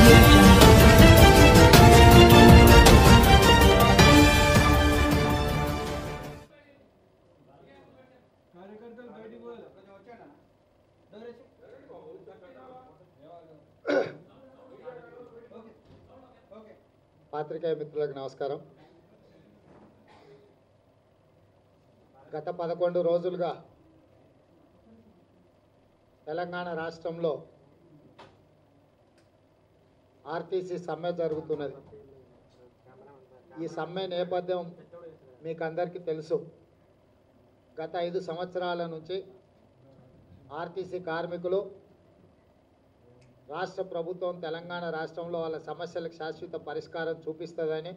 audio పాత్రికేయ మిత్రులకు నమస్కారం. గత పదకొండు రోజులుగా తెలంగాణ రాష్ట్రంలో ఆర్టీసీ సమ్మె జరుగుతున్నది. ఈ సమ్మె నేపథ్యం మీకు అందరికీ తెలుసు. గత ఐదు సంవత్సరాల నుంచి ఆర్టీసీ కార్మికులు రాష్ట్ర ప్రభుత్వం తెలంగాణ రాష్ట్రంలో వాళ్ళ సమస్యలకు శాశ్వత పరిష్కారం చూపిస్తుందని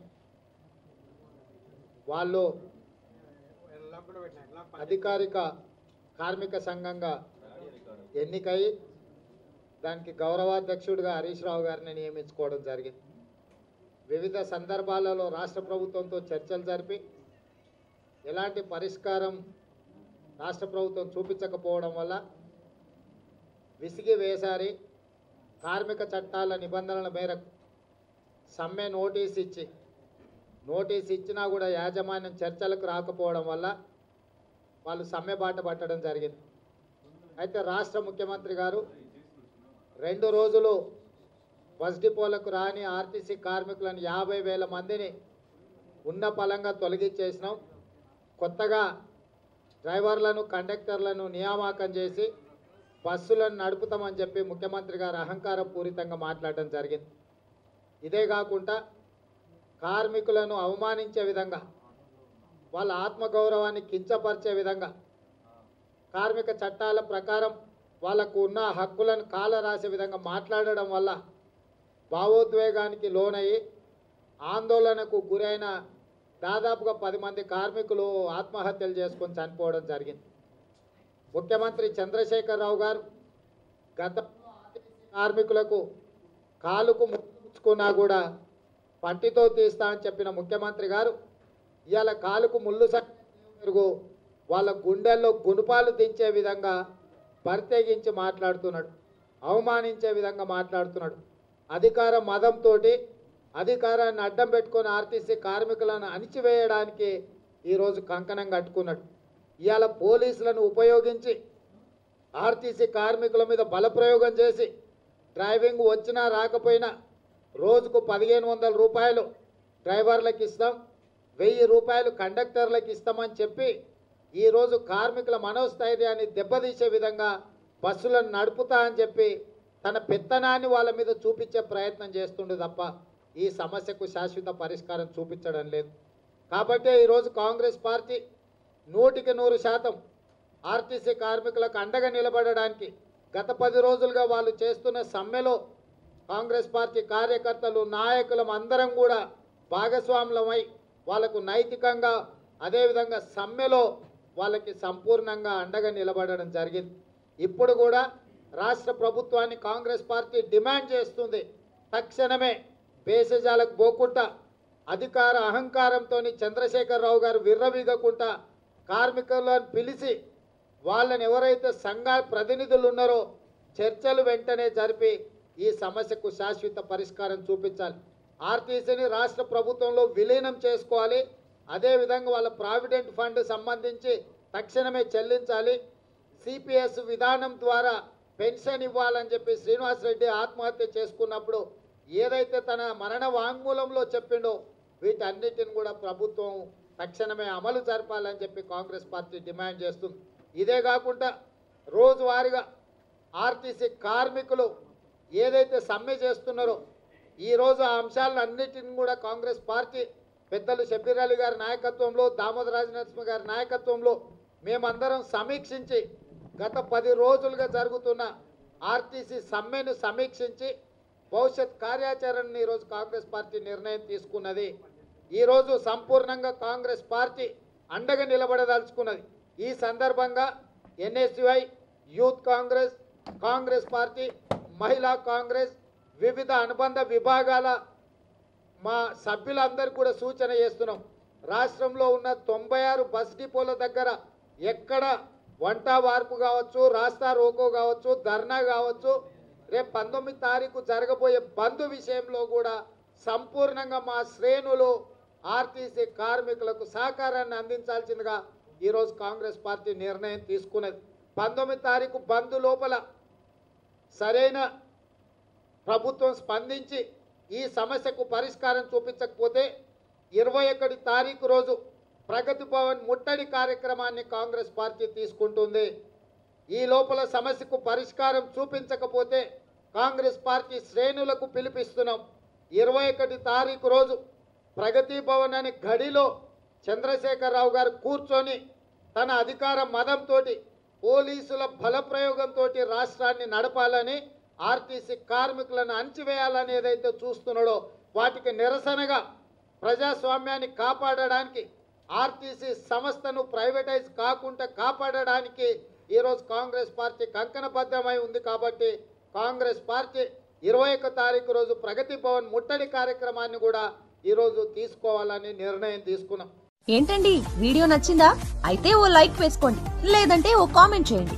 వాళ్ళు అధికారిక కార్మిక సంఘంగా ఎన్నికై దానికి గౌరవాధ్యక్షుడిగా హరీష్ రావు గారిని నియమించుకోవడం జరిగింది. వివిధ సందర్భాలలో రాష్ట్ర ప్రభుత్వంతో చర్చలు జరిపి ఎలాంటి పరిష్కారం రాష్ట్ర ప్రభుత్వం చూపించకపోవడం వల్ల విసిగి వేసారి కార్మిక చట్టాల నిబంధనల మేరకు సమ్మె నోటీస్ ఇచ్చి నోటీస్ ఇచ్చినా కూడా యాజమాన్యం చర్చలకు రాకపోవడం వల్ల వాళ్ళు సమ్మె బాట పట్టడం జరిగింది. అయితే రాష్ట్ర ముఖ్యమంత్రి గారు రెండు రోజులు బస్ డిపోలకు రాని ఆర్టీసీ కార్మికులను యాభై వేల మందిని ఉన్న పలంగా తొలగించేసినాం. కొత్తగా డ్రైవర్లను కండక్టర్లను నియామకం చేసి బస్సులను నడుపుతామని చెప్పి ముఖ్యమంత్రి గారు అహంకార పూరితంగా మాట్లాడడం జరిగింది. ఇదే కాకుండా కార్మికులను అవమానించే విధంగా వాళ్ళ ఆత్మగౌరవాన్ని కించపరిచే విధంగా కార్మిక చట్టాల ప్రకారం వాళ్ళకు ఉన్న హక్కులను కాల రాసే విధంగా మాట్లాడడం వల్ల భావోద్వేగానికి లోనయ్యి ఆందోళనకు గురైన దాదాపుగా పది మంది కార్మికులు ఆత్మహత్యలు చేసుకొని చనిపోవడం జరిగింది. ముఖ్యమంత్రి చంద్రశేఖరరావు గారు గత కార్మికులకు కాలుకు ముచ్చుకున్నా కూడా పంటితో తీస్తా అని చెప్పిన ముఖ్యమంత్రి గారు ఇవాళ కాలుకు ముళ్ళు మెరుగు వాళ్ళ గుండెల్లో గుణపాలు దించే విధంగా ప్రత్యేకించి మాట్లాడుతున్నాడు. అవమానించే విధంగా మాట్లాడుతున్నాడు. అధికార మదంతో అధికారాన్ని అడ్డం పెట్టుకొని ఆర్టీసీ కార్మికులను అణిచివేయడానికి ఈరోజు కంకణం కట్టుకున్నాడు. ఇవాళ పోలీసులను ఉపయోగించి ఆర్టీసీ కార్మికుల మీద బలప్రయోగం చేసి డ్రైవింగ్ వచ్చినా రాకపోయినా రోజుకు పదిహేను వందల రూపాయలు డ్రైవర్లకు ఇస్తాం వెయ్యి రూపాయలు కండక్టర్లకు ఇస్తామని చెప్పి ఈరోజు కార్మికుల మనోస్థైర్యాన్ని దెబ్బతీసే విధంగా బస్సులను నడుపుతా అని చెప్పి తన పెత్తనాన్ని వాళ్ళ మీద చూపించే ప్రయత్నం చేస్తుండే తప్ప ఈ సమస్యకు శాశ్వత పరిష్కారం చూపించడం లేదు. కాబట్టే ఈరోజు కాంగ్రెస్ పార్టీ నూటికి నూరు శాతం ఆర్టీసీ కార్మికులకు అండగా నిలబడడానికి గత పది రోజులుగా వాళ్ళు చేస్తున్న సమ్మెలో కాంగ్రెస్ పార్టీ కార్యకర్తలు నాయకులం అందరం కూడా భాగస్వాములమై వాళ్ళకు నైతికంగా అదేవిధంగా సమ్మెలో వాళ్ళకి సంపూర్ణంగా అండగా నిలబడడం జరిగింది. ఇప్పుడు కూడా రాష్ట్ర ప్రభుత్వాన్ని కాంగ్రెస్ పార్టీ డిమాండ్ చేస్తుంది. తక్షణమే భేషజాలకు పోకుండా అధికార అహంకారంతో చంద్రశేఖరరావు గారు విర్రవీగకుండా కార్మికులను పిలిచి వాళ్ళని ఎవరైతే సంఘ ప్రతినిధులు ఉన్నారో చర్చలు వెంటనే జరిపి ఈ సమస్యకు శాశ్వత పరిష్కారం చూపించాలి. ఆర్టీసీని రాష్ట్ర ప్రభుత్వంలో విలీనం చేసుకోవాలి. అదేవిధంగా వాళ్ళ ప్రావిడెంట్ ఫండ్ సంబంధించి తక్షణమే చెల్లించాలి. సిపిఎస్ విధానం ద్వారా పెన్షన్ ఇవ్వాలని చెప్పి శ్రీనివాస్ రెడ్డి ఆత్మహత్య చేసుకున్నప్పుడు ఏదైతే తన మరణ వాంగ్మూలంలో చెప్పిండో వీటన్నిటిని కూడా ప్రభుత్వం తక్షణమే అమలు జరపాలని చెప్పి కాంగ్రెస్ పార్టీ డిమాండ్ చేస్తుంది. ఇదే కాకుండా రోజువారీగా ఆర్టీసీ కార్మికులు ఏదైతే సమ్మె చేస్తున్నారో ఈరోజు ఆ అంశాలన్నిటిని కూడా కాంగ్రెస్ పార్టీ పెద్దలు షబ్బీర్ గారి నాయకత్వంలో దామోదరాజ నరసింహ గారి నాయకత్వంలో మేమందరం సమీక్షించి గత పది రోజులుగా జరుగుతున్న ఆర్టీసీ సమ్మెను సమీక్షించి భవిష్యత్ కార్యాచరణను ఈరోజు కాంగ్రెస్ పార్టీ నిర్ణయం తీసుకున్నది. ఈరోజు సంపూర్ణంగా కాంగ్రెస్ పార్టీ అండగా నిలబడదలుచుకున్నది. ఈ సందర్భంగా NSUI youth Congress Congress party మహిళా కాంగ్రెస్ వివిధ అనుబంధ విభాగాల మా సభ్యులందరూ కూడా సూచన చేస్తున్నాం. రాష్ట్రంలో ఉన్న తొంభై ఆరు బస్ డిపోల దగ్గర ఎక్కడ వంట వార్పు కావచ్చు రాస్తా రోకో కావచ్చు ధర్నా కావచ్చు రేపు పంతొమ్మిది తారీఖు జరగబోయే బంద్ విషయంలో కూడా సంపూర్ణంగా మా శ్రేణులు ఆర్టీసీ కార్మికులకు సహకారాన్ని అందించాల్సిందిగా ఈరోజు కాంగ్రెస్ పార్టీ నిర్ణయం తీసుకున్నది. పంతొమ్మిది తారీఖు బంద్ లోపల సరైన ప్రభుత్వం స్పందించి ఈ సమస్యకు పరిష్కారం చూపించకపోతే ఇరవై ఒకటి తారీఖు రోజు ప్రగతి భవన్ ముట్టడి కార్యక్రమాన్ని కాంగ్రెస్ పార్టీ తీసుకుంటుంది. ఈ లోపల సమస్యకు పరిష్కారం చూపించకపోతే కాంగ్రెస్ పార్టీ శ్రేణులకు పిలిపిస్తున్నాం. ఇరవై ఒకటి తారీఖు రోజు ప్రగతి భవన్ అనే గడిలో చంద్రశేఖరరావు గారు కూర్చొని తన అధికార మదంతో పోలీసుల బలప్రయోగంతో రాష్ట్రాన్ని నడపాలని ఆర్టీసీ కార్మికులను అణచివేయాలని ఏదైతే చూస్తున్నాడో వాటికి నిరసనగా ప్రజాస్వామ్యాన్ని కాపాడడానికి ఆర్టీసీ సంస్థను ప్రైవేటైజ్ కాకుండా కాపాడడానికి ఈరోజు కాంగ్రెస్ పార్టీ కంకణబద్ధమై ఉంది కాబట్టి కాంగ్రెస్ పార్టీ ఇరవై ఒక్క తారీఖు రోజు ప్రగతి భవన్ ముట్టడి కార్యక్రమాన్ని కూడా ఈరోజు తీసుకోవాలని నిర్ణయం తీసుకున్నాం. ఏంటండి? వీడియో నచ్చిందా? అయితే ఓ లైక్ వేసుకోండి. లేదంటే ఓ కామెంట్ చేయండి.